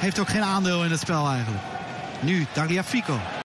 heeft ook geen aandeel in het spel eigenlijk. Nu Tagliafico.